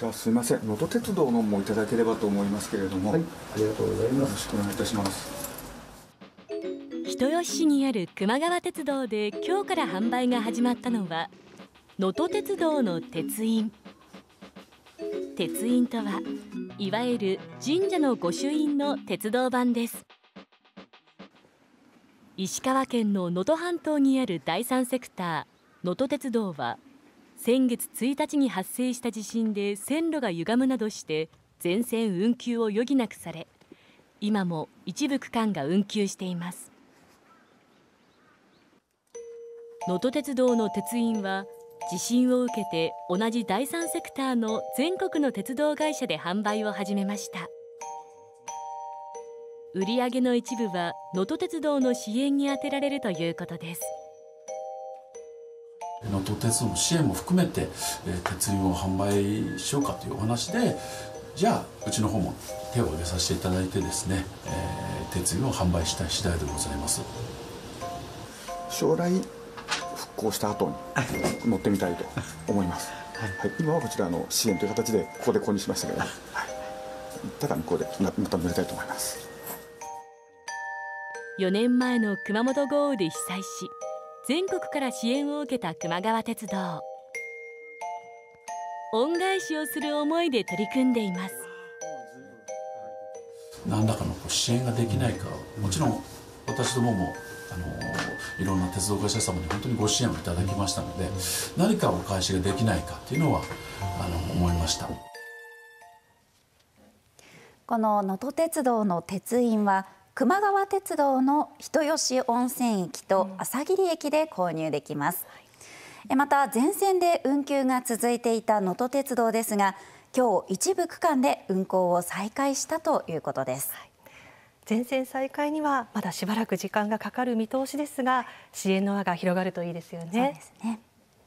じゃあすみません。能登鉄道のもいただければと思いますけれども、はい、ありがとうございます。よろしくお願いいたします。人吉市にある球磨川鉄道で今日から販売が始まったのは能登鉄道の鉄印。鉄印とはいわゆる神社の御朱印の鉄道版です。石川県の能登半島にある第三セクター能登鉄道は先月1日に発生した地震で線路が歪むなどして全線運休を余儀なくされ今も一部区間が運休しています。能登鉄道の鉄印は地震を受けて同じ第三セクターの全国の鉄道会社で販売を始めました。売上の一部は能登鉄道の支援に充てられるということです。能登鉄道の支援も含めて、えー、鉄印を販売しようかというお話でじゃあうちの方も手を挙げさせていただいてですね、えー、鉄印を販売した次第でございます。将来復興した後に乗ってみたいと思います、はい、今はこちらの支援という形でここで購入しましたけど、はい、ただ向こうでまた乗りたいと思います。4年前の熊本豪雨で被災し全国から支援を受けた球磨川鉄道。恩返しをする思いで取り組んでいます。何らかの支援ができないかもちろん私どももあのいろんな鉄道会社様に本当にご支援をいただきましたので何かお返しができないかというのはあの思いました。この能登鉄道の鉄印は球磨川鉄道の人吉温泉駅と朝霧駅で購入できます、うん、また全線で運休が続いていた能登鉄道ですが今日一部区間で運行を再開したということです、はい、全線再開にはまだしばらく時間がかかる見通しですが支援の輪が広がるといいですよね。そうですね